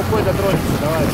рукой дотронется, давай.